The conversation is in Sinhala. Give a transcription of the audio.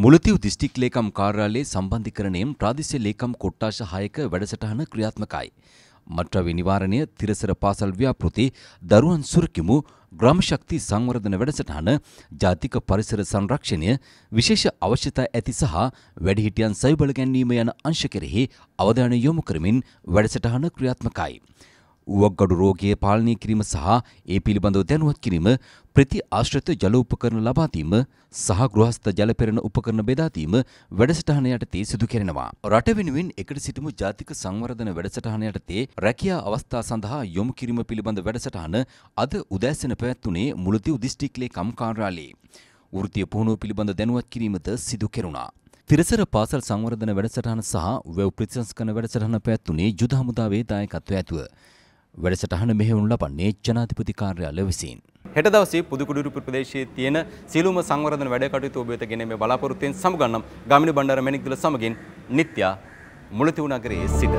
මුලතිව් දිස්ත්‍රික් ලේකම් කාර්යාලයේ සම්බන්ධීකරණයෙන් ප්‍රාදේශීය ලේකම් කොට්ටාශ 6ක වැඩසටහන ක්‍රියාත්මකයි. මත්ද්‍රව්‍ය නිවාරණය, තිරසර පාසල් ව්‍යාපෘති, දරුවන් සුරකිමු, ග්‍රාම ශක්ති සංවර්ධන වැඩසටහන, ජාතික පරිසර සංරක්ෂණය, විශේෂ අවශ්‍යතා ඇති සහ වැඩිහිටියන් සවිබල ගැන්වීම යන අංශ කෙරෙහි අවධානය යොමු කරමින් වැඩසටහන ක්‍රියාත්මකයි. උවක්ගඩු රෝගය පාලනය කිරීම සහ ඒ පිළිබඳව දැනුවත් කිරීම ප්‍රති ආශ්‍රිත ජල උපකරණ ලබා දීම සහ ගෘහස්ත ජල පෙරණ උපකරණ බෙදා දීම වැඩසටහන යටතේ සිදු කෙරෙනවා. රට වෙනුවෙන් එකට සිටමු ජාතික සංවර්ධන වැඩසටහන යටතේ රැකියා අවස්ථා සඳහා යොමු කිරීම පිළිබඳ වැඩසටහන අද උදෑසන පැවැත්වුණේ මුලතිව් දිස්ත්‍රික් ලේකම් කාර්යාලයේ. වෘත්තීය පුහුණුව පිළිබඳ දැනුවත් කිරීමද සිදු කෙරුණා. තිරසර පාසල් සංවර්ධන වැඩසටහන සහ වැව් ප්‍රතිසංස්කරණ වැඩසටහන පැවැත්වුණේ යුද හමුදාවේ දායකත්වය ඇතුව. වැඩසටහන මෙහෙවනු ලබන්නේ ජනාධිපති කාර්යාලය විසින්. හෙට දවසේ පුදුකුඩුරු ප්‍රදේශයේ තියෙන සියලුම සංවර්ධන වැඩ කටයුතු ඔබ වෙත ගෙන මේ බලාපොරොත්තුෙන් සමුගන්නම් ගාමිණී බණ්ඩාර මැණික්දුල සමගින් නිත්‍යා මුලතිව් නගරයේ සිට